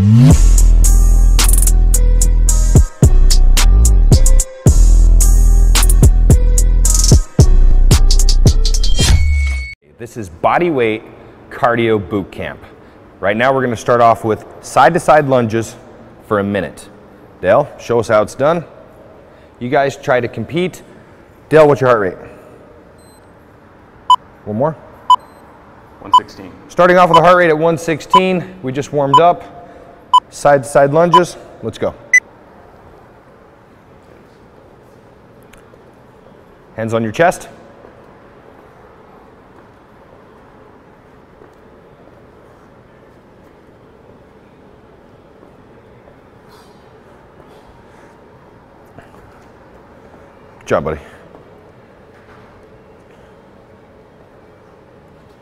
This is body weight cardio boot camp. Right now we're gonna start off with side to side lunges for a minute. Dale, show us how it's done. You guys try to compete. Dale, what's your heart rate? One more. 116. Starting off with a heart rate at 116. We just warmed up. Side to side lunges. Let's go. Hands on your chest. Good job, buddy.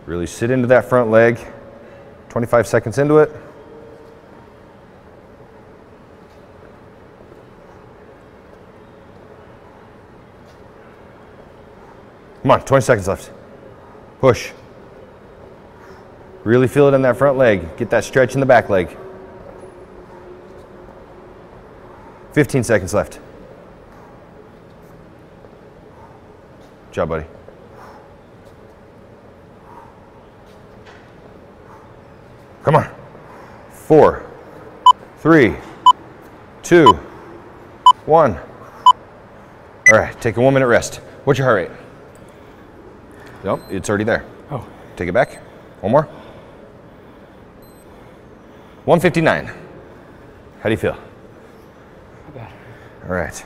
Really sit into that front leg. 25 seconds into it. Come on, 20 seconds left. Push. Really feel it in that front leg. Get that stretch in the back leg. 15 seconds left. Good job, buddy. Come on. Four, three, two, one. All right, take a one minute rest. What's your heart rate? Nope, it's already there. Oh. Take it back. One more. 159. How do you feel? Not bad. All right.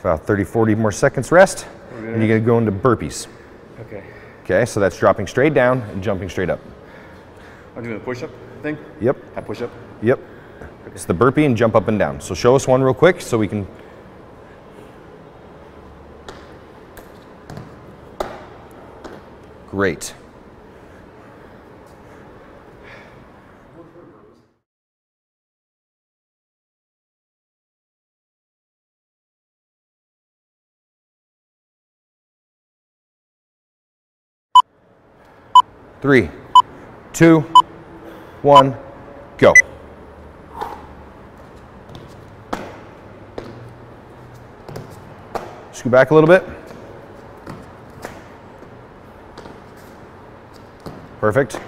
About 30, 40 more seconds rest. And you're gonna go into burpees. Okay. Okay, so that's dropping straight down and jumping straight up. I'm doing the push-up thing. Yep, I push up. yep. It's the burpee and jump up and down. So show us one real quick so we can. Great. Three, two, one, go. Scoot back a little bit. Perfect.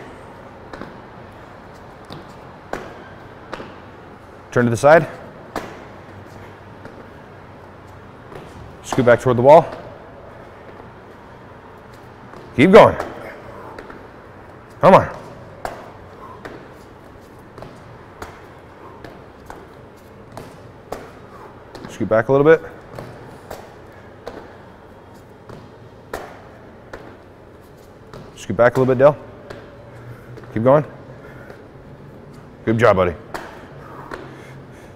Turn to the side. Scoot back toward the wall. Keep going. Come on. Scoot back a little bit. Scoot back a little bit, Dale. Keep going. Good job, buddy.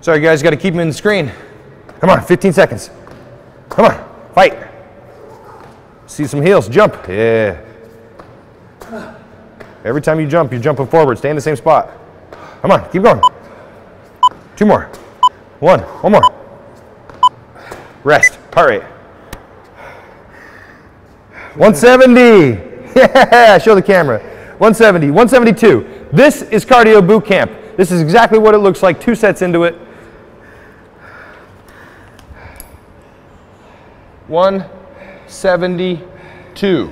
Sorry, guys, got to keep him in the screen. Come on, 15 seconds. Come on, fight. See some heels, jump. Yeah. Every time you jump, you're jumping forward. Stay in the same spot. Come on, keep going. Two more. One, one more. Rest, heart rate. 170. Yeah, show the camera. 170, 172. This is cardio boot camp. This is exactly what it looks like, two sets into it. 172.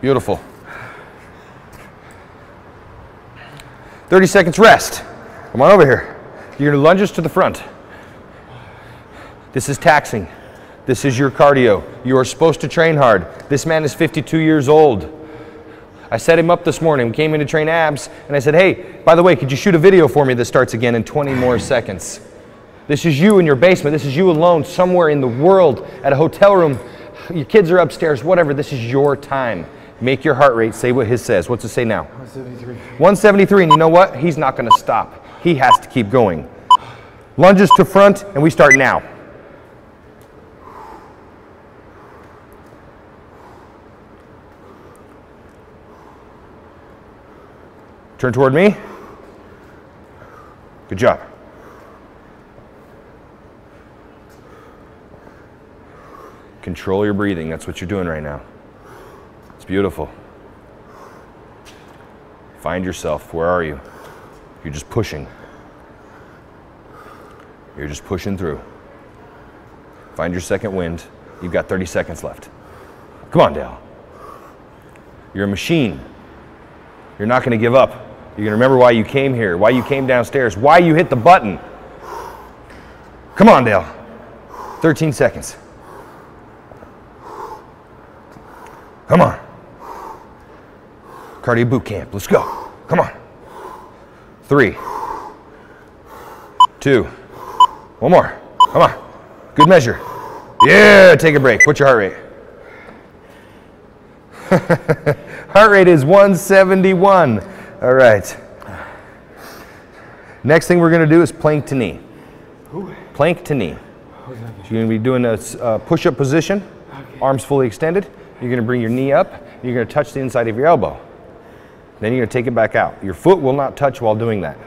Beautiful. 30 seconds rest. Come on over here. You're gonna lunges to the front. This is taxing. This is your cardio. You are supposed to train hard. This man is 52 years old. I set him up this morning. We came in to train abs, and I said, hey, by the way, could you shoot a video for me that starts again in 20 more seconds? This is you in your basement. This is you alone somewhere in the world at a hotel room. Your kids are upstairs, whatever. This is your time. Make your heart rate say what his says. What's it say now? 173. 173, and you know what? He's not gonna stop. He has to keep going. Lunges to front, and we start now. Turn toward me. Good job. Control your breathing. That's what you're doing right now. It's beautiful. Find yourself. Where are you? You're just pushing. You're just pushing through. Find your second wind. You've got 30 seconds left. Come on, Dale. You're a machine. You're not going to give up. You're going to remember why you came here, why you came downstairs, why you hit the button. Come on, Dale. 13 seconds. Come on. Cardio boot camp. Let's go. Come on. Three. Two. One more. Come on. Good measure. Yeah, take a break. What's your heart rate? heart rate is 171. All right. Next thing we're going to do is plank to knee. Plank to knee. So you're going to be doing a uh, push up position, arms fully extended. You're going to bring your knee up. You're going to touch the inside of your elbow. Then you're going to take it back out. Your foot will not touch while doing that.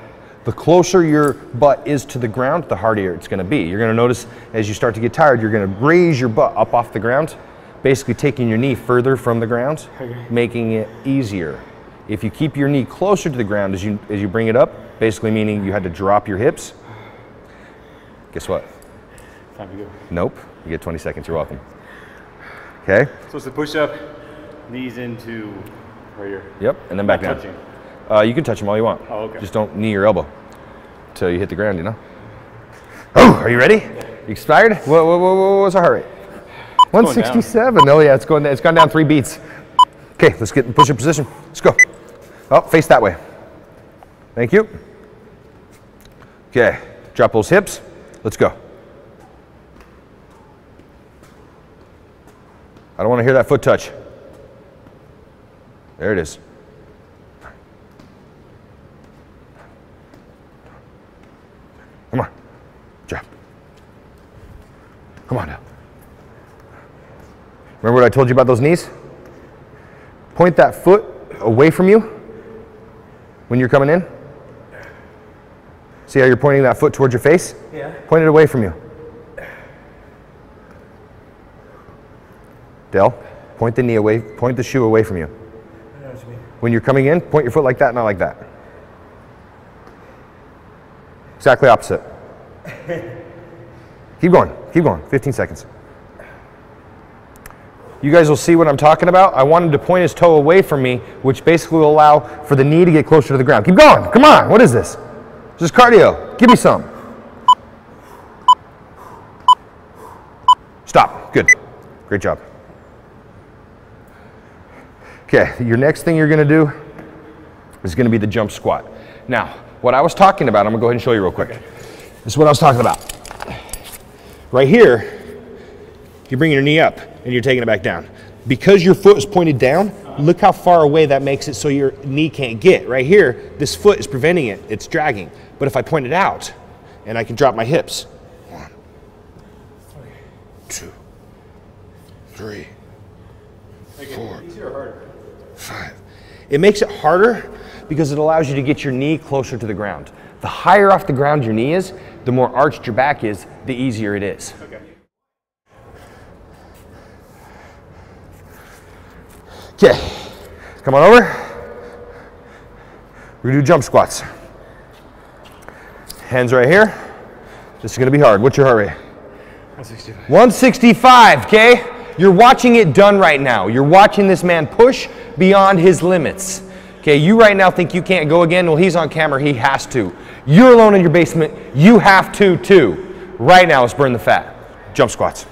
The closer your butt is to the ground, the harder it's going to be. You're going to notice as you start to get tired, you're going to raise your butt up off the ground, basically taking your knee further from the ground, Okay. making it easier. If you keep your knee closer to the ground as you as you bring it up, basically meaning you had to drop your hips. Guess what? Time to go. Nope. You get 20 seconds. You're welcome. Okay. So it's the push up, knees into right here. Yep. And then back Not down. touching. Uh, you can touch them all you want. Oh, okay. Just don't knee your elbow until you hit the ground, you know? Oh, are you ready? You expired? What, what, what, what was our heart rate? going 167. Oh, yeah, it's, going, it's gone down three beats. Okay, let's get in push up position. Let's go. Oh, face that way. Thank you. Okay, drop those hips. Let's go. I don't want to hear that foot touch. There it is. Come on. Drop. Come on now. Remember what I told you about those knees? Point that foot away from you when you're coming in. See how you're pointing that foot towards your face? Yeah. Point it away from you. Dale, point the knee away, point the shoe away from you. I know what you. When you're coming in, point your foot like that, not like that. Exactly opposite. keep going, keep going. 15 seconds. You guys will see what I'm talking about. I want him to point his toe away from me, which basically will allow for the knee to get closer to the ground. Keep going. Come on. What is this? Just cardio. Give me some. Stop. Good. Great job. Okay, your next thing you're gonna do is gonna be the jump squat. Now, what I was talking about, I'm gonna go ahead and show you real quick. This is what I was talking about. Right here, you're bringing your knee up and you're taking it back down. Because your foot is pointed down, look how far away that makes it so your knee can't get. Right here, this foot is preventing it, it's dragging. But if I point it out and I can drop my hips, one, two, three, four, Easier or harder? five. It makes it harder because it allows you to get your knee closer to the ground. The higher off the ground your knee is, the more arched your back is, the easier it is. Okay. Come on over. We're gonna do jump squats. Hands right here. This is gonna be hard. What's your heart rate? 165. 165, okay? You're watching it done right now. You're watching this man push beyond his limits. Okay, you right now think you can't go again. Well, he's on camera, he has to. You're alone in your basement, you have to too. Right now, let's burn the fat. Jump squats.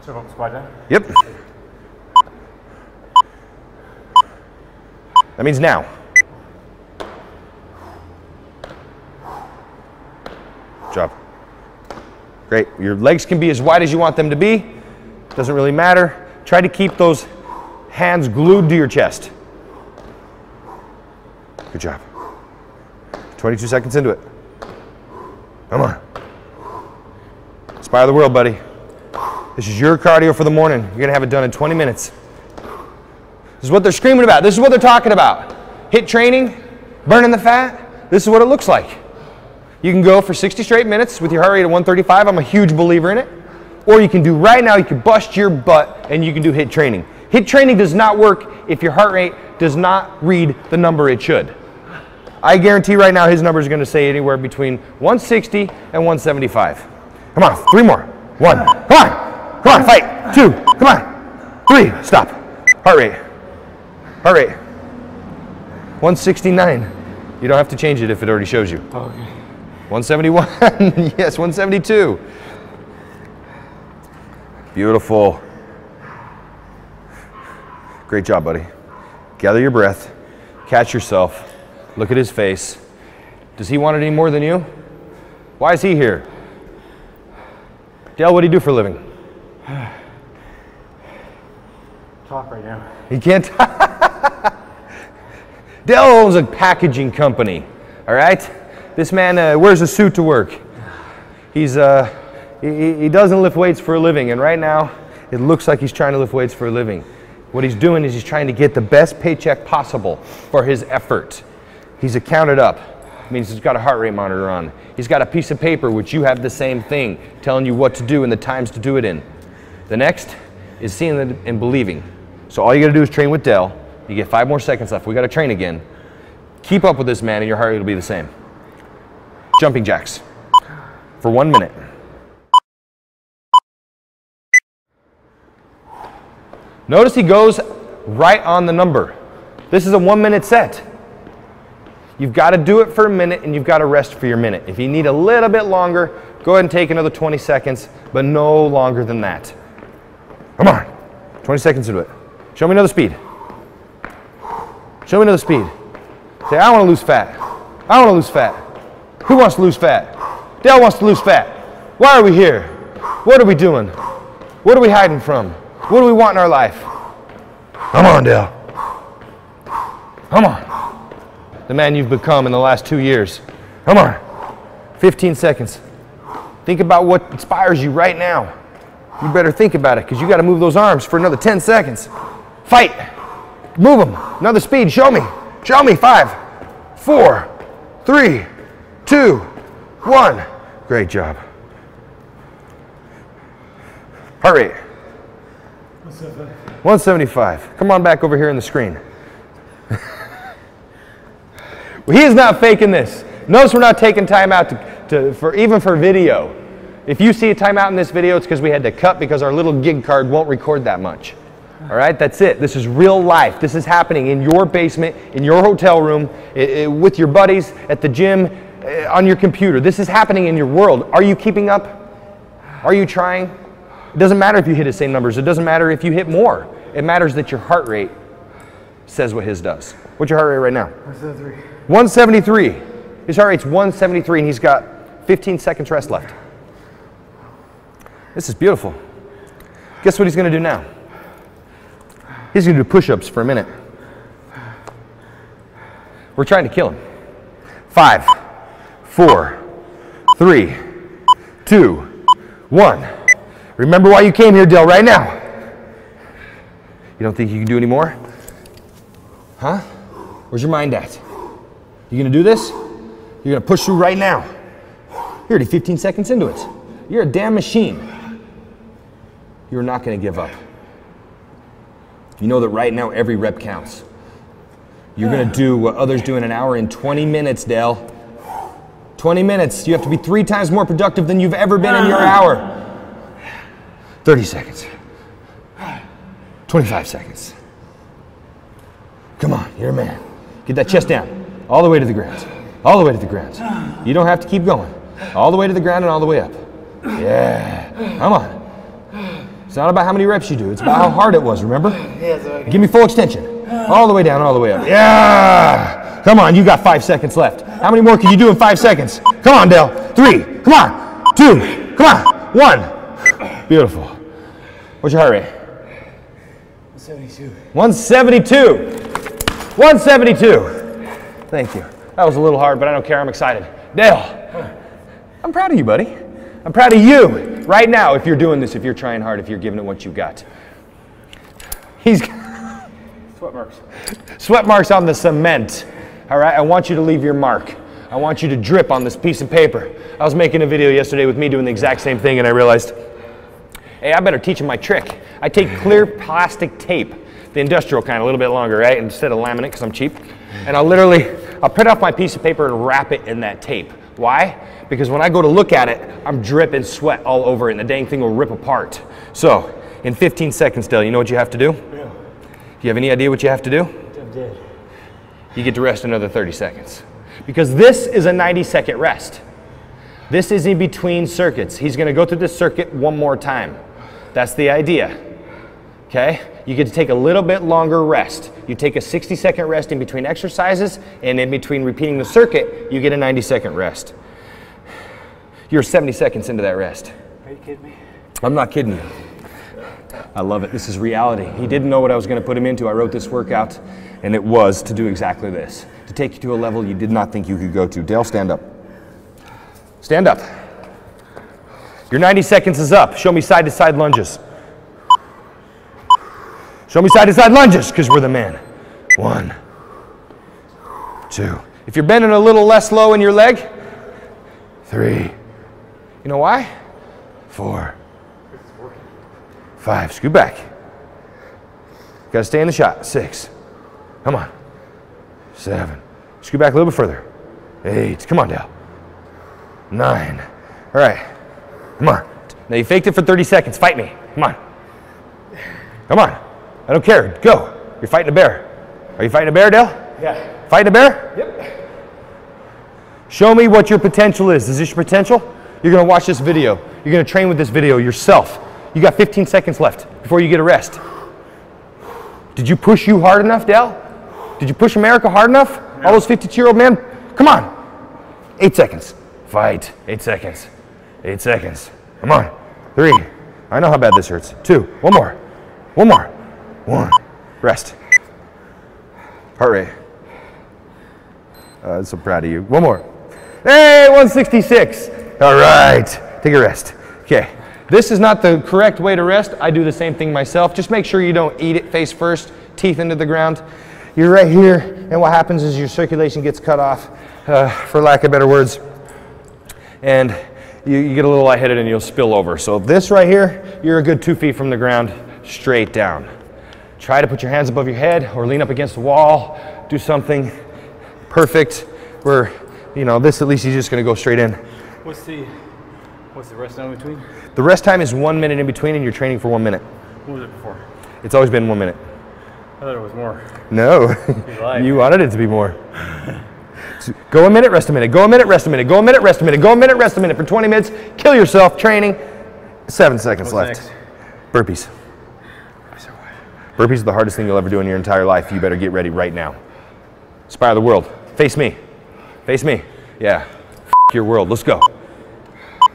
So squat down. Yep. That means now. Job. Great. Your legs can be as wide as you want them to be. Doesn't really matter. Try to keep those hands glued to your chest. Good job. 22 seconds into it. Come on. Inspire the world, buddy. This is your cardio for the morning. You're going to have it done in 20 minutes. This is what they're screaming about. This is what they're talking about. HIIT training, burning the fat. This is what it looks like. You can go for 60 straight minutes with your heart rate at 135. I'm a huge believer in it. Or you can do right now, you can bust your butt and you can do HIIT training. HIIT training does not work if your heart rate does not read the number it should. I guarantee right now his number is going to say anywhere between 160 and 175. Come on, three more. One. Come on. Come on, fight. Two. Come on. Three. Stop. Heart rate. Heart rate. 169. You don't have to change it if it already shows you. Oh, okay. 171. yes, 172. Beautiful. Great job, buddy. Gather your breath, catch yourself, look at his face. Does he want it any more than you? Why is he here? Dale, what do you do for a living? Talk right now. He can't. Dale owns a packaging company. All right. This man uh, wears a suit to work. He's uh, he, he doesn't lift weights for a living, and right now it looks like he's trying to lift weights for a living. What he's doing is he's trying to get the best paycheck possible for his effort. He's accounted up. Means he's got a heart rate monitor on. He's got a piece of paper which you have the same thing, telling you what to do and the times to do it in. The next is seeing it and believing. So all you got to do is train with Dale. You get five more seconds left. We got to train again. Keep up with this man, and your heart rate will be the same. Jumping jacks for one minute. Notice he goes right on the number. This is a one minute set. You've got to do it for a minute and you've got to rest for your minute. If you need a little bit longer, go ahead and take another 20 seconds, but no longer than that. Come on. 20 seconds into it. Show me another speed. Show me another speed. Say, I want to lose fat. I want to lose fat. Who wants to lose fat? Dale wants to lose fat. Why are we here? What are we doing? What are we hiding from? What do we want in our life? Come on, Dale. Come on. The man you've become in the last two years. Come on. 15 seconds. Think about what inspires you right now. You better think about it because you got to move those arms for another 10 seconds. Fight. Move them. Another speed. Show me. Show me. Five, four, three, two, one. Great job. Heart rate. 175. Come on back over here in the screen. he is not faking this. Notice we're not taking time out to, to, for even for video. If you see a timeout in this video, it's because we had to cut because our little gig card won't record that much. All right, that's it. This is real life. This is happening in your basement, in your hotel room, i- i- with your buddies, at the gym, uh, on your computer. This is happening in your world. Are you keeping up? Are you trying? It doesn't matter if you hit the same numbers. It doesn't matter if you hit more. It matters that your heart rate says what his does. What's your heart rate right now? 173. 173. His heart rate's 173 and he's got 15 seconds rest left. This is beautiful. Guess what he's going to do now? He's going to do push ups for a minute. We're trying to kill him. Five, four, three, two, one. Remember why you came here, Dale, right now. You don't think you can do any more? Huh? Where's your mind at? You gonna do this? You're gonna push through right now. You're already 15 seconds into it. You're a damn machine. You're not gonna give up. You know that right now every rep counts. You're gonna do what others do in an hour in 20 minutes, Dale. 20 minutes. You have to be three times more productive than you've ever been in your hour. 30 seconds. 25 seconds. Come on, you're a man. Get that chest down. All the way to the ground. All the way to the ground. You don't have to keep going. All the way to the ground and all the way up. Yeah. Come on. It's not about how many reps you do, it's about how hard it was, remember? Yeah. Give me full extension. All the way down, all the way up. Yeah. Come on, you got five seconds left. How many more can you do in five seconds? Come on, Dale. Three. Come on. Two. Come on. One. Beautiful. What's your heart rate? 172. 172. 172. Thank you. That was a little hard, but I don't care. I'm excited. Dale, I'm proud of you, buddy. I'm proud of you right now if you're doing this, if you're trying hard, if you're giving it what you got. He's Sweat marks. sweat marks on the cement. All right, I want you to leave your mark. I want you to drip on this piece of paper. I was making a video yesterday with me doing the exact same thing, and I realized, hey, I better teach him my trick. I take clear plastic tape, the industrial kind, a little bit longer, right, instead of laminate because I'm cheap, and I'll literally I'll print off my piece of paper and wrap it in that tape. Why? Because when I go to look at it, I'm dripping sweat all over it and the dang thing will rip apart. So, in 15 seconds, Dale, you know what you have to do? Yeah. Do you have any idea what you have to do? I'm dead. You get to rest another 30 seconds. Because this is a 90 second rest. This is in between circuits. He's going to go through this circuit one more time. That's the idea. Okay? You get to take a little bit longer rest. You take a 60 second rest in between exercises, and in between repeating the circuit, you get a 90 second rest. You're 70 seconds into that rest. Are you kidding me? I'm not kidding you. I love it. This is reality. He didn't know what I was going to put him into. I wrote this workout, and it was to do exactly this to take you to a level you did not think you could go to. Dale, stand up. Stand up. Your 90 seconds is up. Show me side to side lunges. Show me side to side lunges because we're the man. One, two. If you're bending a little less low in your leg, three. You know why? Four, five. Scoot back. Got to stay in the shot. Six. Come on. Seven. Scoot back a little bit further. Eight. Come on, Dale. Nine. All right. Come on. Now you faked it for 30 seconds. Fight me. Come on. Come on. I don't care. Go. You're fighting a bear. Are you fighting a bear, Dale? Yeah. Fighting a bear? Yep. Show me what your potential is. Is this your potential? You're to watch this video. You're to train with this video yourself. You got 15 seconds left before you get a rest. Did you push you hard enough, Dale? Did you push America hard enough? All those 52 year old men? Come on. Eight seconds. Fight. Eight seconds. Eight seconds. Come on. Three. I know how bad this hurts. Two. One more. One more. One. Rest. Heart rate. Uh, I'm so proud of you. One more. Hey, 166. All right. Take a rest. Okay. This is not the correct way to rest. I do the same thing myself. Just make sure you don't eat it face first, teeth into the ground. You're right here, and what happens is your circulation gets cut off, uh, for lack of better words, and you, you get a little lightheaded and you'll spill over. So, this right here, you're a good two feet from the ground, straight down. Try to put your hands above your head or lean up against the wall, do something perfect where, you know, this at least you're just gonna go straight in. What's the what's the rest time in between? The rest time is one minute in between, and you're training for one minute. What was it before? It's always been one minute. I thought it was more. No, you wanted it to be more. So go a minute, rest a minute. Go a minute, rest a minute. Go a minute, rest a minute. Go a minute, rest a minute for 20 minutes. Kill yourself training. Seven seconds What's left. next? Burpees. Burpees are the hardest thing you'll ever do in your entire life. You better get ready right now. Inspire the world. Face me. Face me. Yeah. F- your world. Let's go.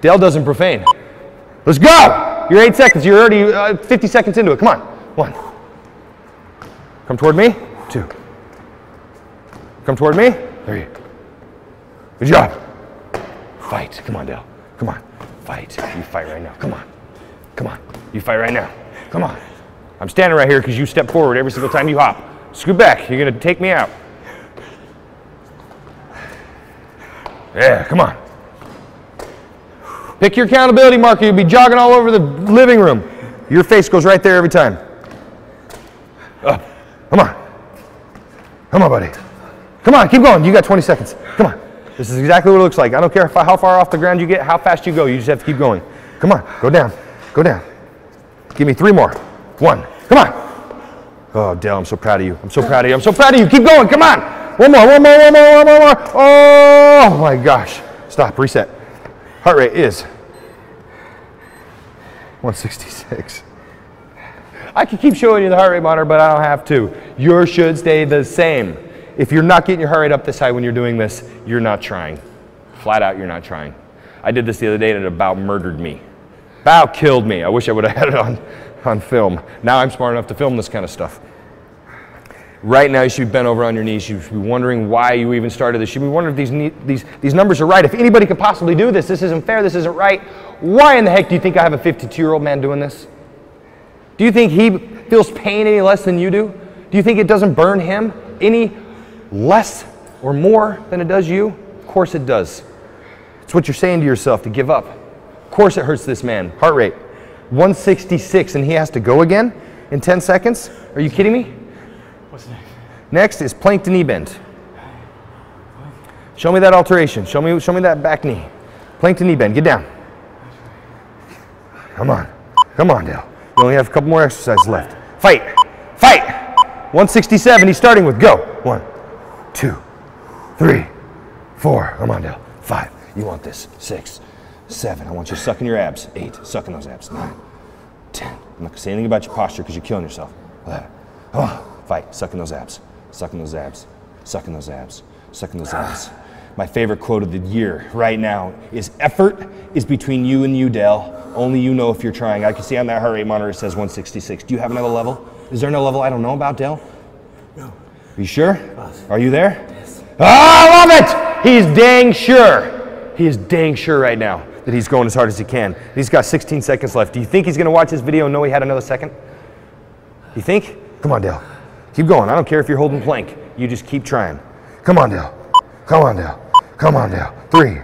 Dale doesn't profane. Let's go. You're eight seconds. You're already uh, 50 seconds into it. Come on. One. Come toward me. Two. Come toward me. Three. Good job. Fight. Come on, Dale. Come on. Fight. You fight right now. Come on. Come on. You fight right now. Come on. I'm standing right here because you step forward every single time you hop. Scoot back. You're going to take me out. Yeah, come on. Pick your accountability marker. You'll be jogging all over the living room. Your face goes right there every time. Up. Come on. Come on, buddy. Come on, keep going. You got 20 seconds. Come on. This is exactly what it looks like. I don't care how far off the ground you get, how fast you go. You just have to keep going. Come on. Go down. Go down. Give me three more. One. Come on. Oh, Dale, I'm so proud of you. I'm so proud of you. I'm so proud of you. Keep going. Come on. One more. One more. One more. One more. One more. Oh my gosh. Stop. Reset. Heart rate is 166. I can keep showing you the heart rate monitor, but I don't have to. Yours should stay the same. If you're not getting your heart rate up this high when you're doing this, you're not trying. Flat out, you're not trying. I did this the other day and it about murdered me. About killed me. I wish I would have had it on, on film. Now I'm smart enough to film this kind of stuff. Right now, you should be bent over on your knees. You should be wondering why you even started this. You should be wondering if these, these, these numbers are right. If anybody could possibly do this, this isn't fair, this isn't right. Why in the heck do you think I have a 52 year old man doing this? Do you think he feels pain any less than you do? Do you think it doesn't burn him any less or more than it does you? Of course it does. It's what you're saying to yourself to give up. Of course it hurts this man. Heart rate 166 and he has to go again in 10 seconds? Are you kidding me? What's next? Next is plank to knee bend. Show me that alteration. Show me, show me that back knee. Plank to knee bend. Get down. Come on. Come on, Dale. You only have a couple more exercises left. Fight. Fight. 167. He's starting with go. One, two, three, four. Come on, Dale. Five. You want this. Six, seven. I want you sucking your abs. Eight. Sucking those abs. Nine, ten. I'm not gonna say anything about your posture because you're killing yourself. Eleven. On. Fight. Sucking those abs. Sucking those abs. Sucking those abs. Sucking those abs. My favorite quote of the year right now is effort is between you and you, Dale. Only you know if you're trying. I can see on that heart rate monitor it says 166. Do you have another level? Is there another level I don't know about, Dale? No. Are you sure? Are you there? Yes. Ah, I love it! He's dang sure. He is dang sure right now that he's going as hard as he can. He's got 16 seconds left. Do you think he's going to watch this video and know he had another second? You think? Come on, Dale. Keep going. I don't care if you're holding plank. You just keep trying. Come on, Dale. Come on, Dale. Come on, Dale. Three,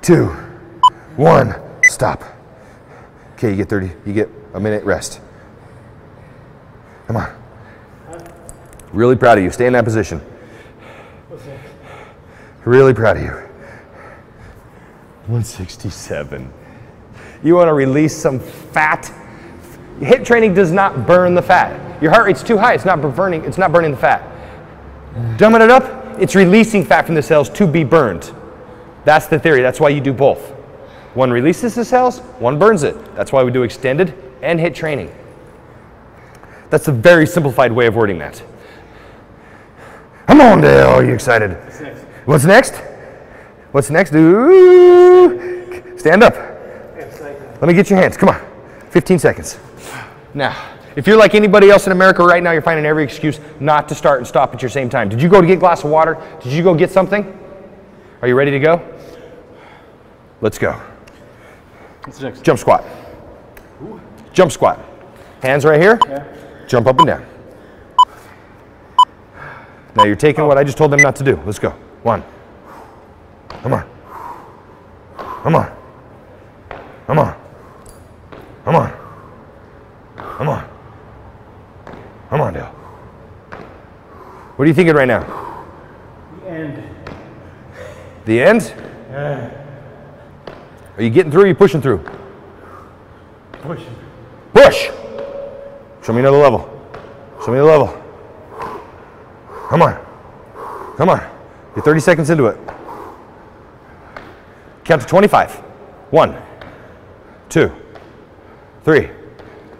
two, one. Stop. Okay, you get 30. You get a minute rest. Come on. Really proud of you. Stay in that position. Really proud of you. 167. You want to release some fat? HIIT training does not burn the fat. Your heart rate's too high. It's not burning. It's not burning the fat. Dumbing it up, it's releasing fat from the cells to be burned. That's the theory. That's why you do both. One releases the cells, one burns it. That's why we do extended and HIIT training. That's a very simplified way of wording that. Come on, Dale. Are you excited? What's next? What's next? Ooh. Stand up. Let me get your hands. Come on. 15 seconds. Now, if you're like anybody else in America right now, you're finding every excuse not to start and stop at your same time. Did you go to get a glass of water? Did you go get something? Are you ready to go? Let's go. What's next? Jump squat. Jump squat. Hands right here. Jump up and down. Now you're taking what I just told them not to do. Let's go. One. Come on. Come on. Come on. Come on. Come on. Come on, Dale. What are you thinking right now? The end. The end? Yeah. Are you getting through or are you pushing through? Pushing. Push! Show me another level. Show me the level. Come on. Come on. You're 30 seconds into it. Count to 25. One, two, three.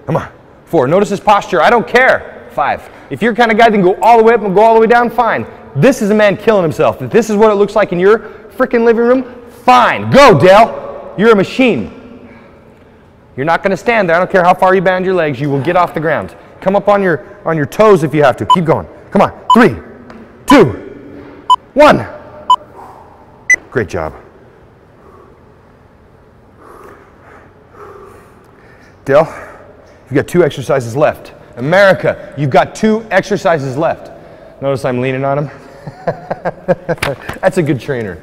Come on. Four. Notice his posture. I don't care. Five. If you're kind of guy that can go all the way up and go all the way down, fine. This is a man killing himself. If this is what it looks like in your freaking living room, fine. Go, Dale. You're a machine. You're not going to stand there. I don't care how far you bend your legs. You will get off the ground. Come up on your on your toes if you have to. Keep going. Come on. Three, two, one. Great job. Dale, you've got two exercises left. America, you've got two exercises left. Notice I'm leaning on him. That's a good trainer.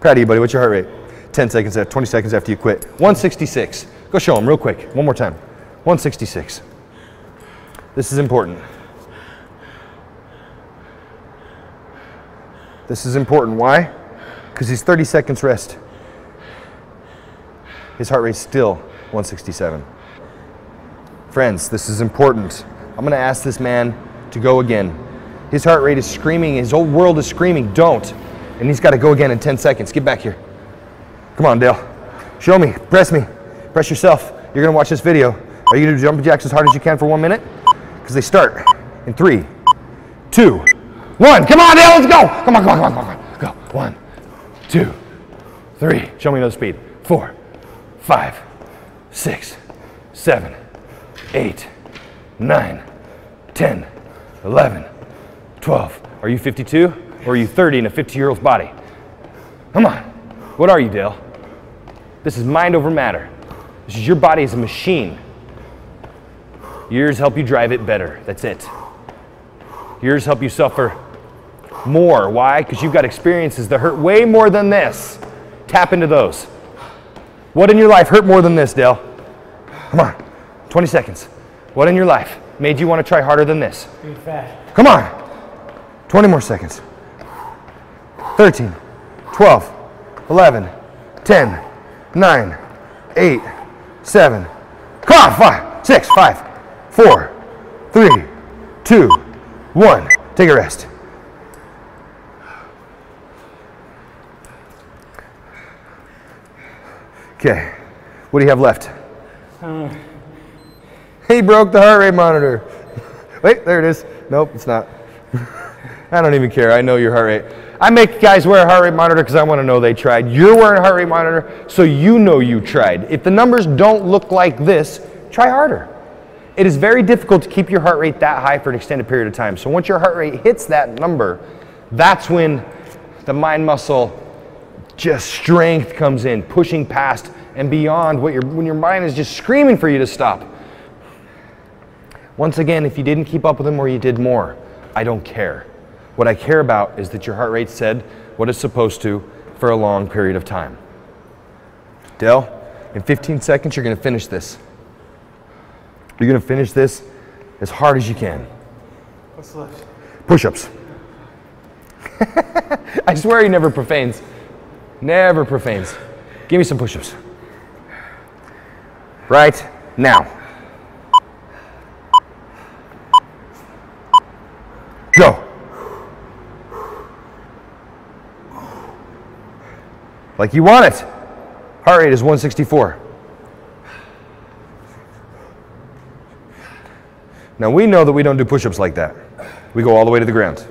Proud of you, buddy. What's your heart rate? 10 seconds after, 20 seconds after you quit. 166. Go show him real quick. One more time. 166. This is important. This is important. Why? Because he's 30 seconds rest. His heart rate's still 167. Friends, this is important. I'm going to ask this man to go again. His heart rate is screaming, his whole world is screaming, don't. And he's got to go again in 10 seconds. Get back here. Come on, Dale. Show me. Press me. Press yourself. You're going to watch this video. Are you going to jumping jacks as hard as you can for one minute? Because they start in three, two, one. Come on, Dale. Let's go. Come on, come on, come on, come on. Go. One, two, three. Show me another speed. Four, five, six, seven, eight, nine, 10, 11, 12. Are you 52 or are you 30 in a 50 year old's body? Come on. What are you, Dale? This is mind over matter. This is your body is a machine. Years help you drive it better. That's it. Years help you suffer more. Why? Because you've got experiences that hurt way more than this. Tap into those. What in your life hurt more than this, Dale? Come on. 20 seconds. What in your life made you want to try harder than this? Being fat. Come on. 20 more seconds. 13, 12, 11, 10, 9, 8, 7. Come on, 5, 6, 5, 4, 3, 2, 1. Take a rest. Okay, what do you have left? Uh, He broke the heart rate monitor. Wait, there it is. Nope, it's not. I don't even care. I know your heart rate. I make guys wear a heart rate monitor because I want to know they tried. You're wearing a heart rate monitor so you know you tried. If the numbers don't look like this, try harder. It is very difficult to keep your heart rate that high for an extended period of time. So once your heart rate hits that number, that's when the mind muscle just strength comes in, pushing past and beyond what your when your mind is just screaming for you to stop. Once again, if you didn't keep up with them or you did more, I don't care. What I care about is that your heart rate said what it's supposed to for a long period of time. Dale, in 15 seconds, you're going to finish this. You're going to finish this as hard as you can. What's left? Push ups. I swear he never profanes. Never profanes. Give me some push ups. Right now. Go. Like you want it. Heart rate is 164. Now we know that we don't do push ups like that. We go all the way to the ground.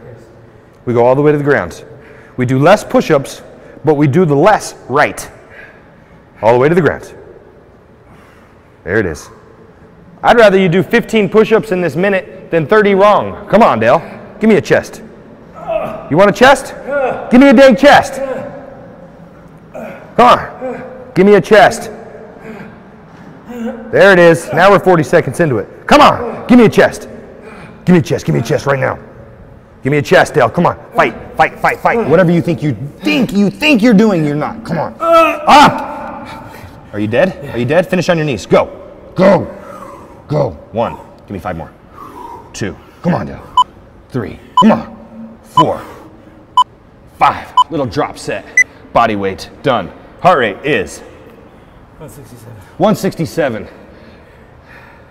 We go all the way to the ground. We do less push ups, but we do the less right. All the way to the ground. There it is. I'd rather you do 15 push ups in this minute than 30 wrong. Come on, Dale. Give me a chest. You want a chest? Give me a dang chest. Come on. Give me a chest. There it is. Now we're 40 seconds into it. Come on. Give me a chest. Give me a chest. Give me a chest right now. Give me a chest, Dale. Come on. Fight, fight, fight, fight. Whatever you think you think you think you're doing, you're not. Come on. Up. Are you dead? Are you dead? Finish on your knees. Go. Go. Go. One. Give me five more. Two. Come on, Dale. Three. Come on. Four. Five. Little drop set. Body weight. Done. Heart rate is 167. 167.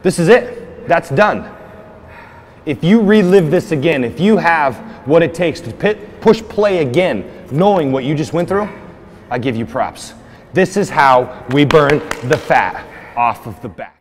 This is it. That's done. If you relive this again, if you have what it takes to pit, push play again, knowing what you just went through, I give you props. This is how we burn the fat off of the back.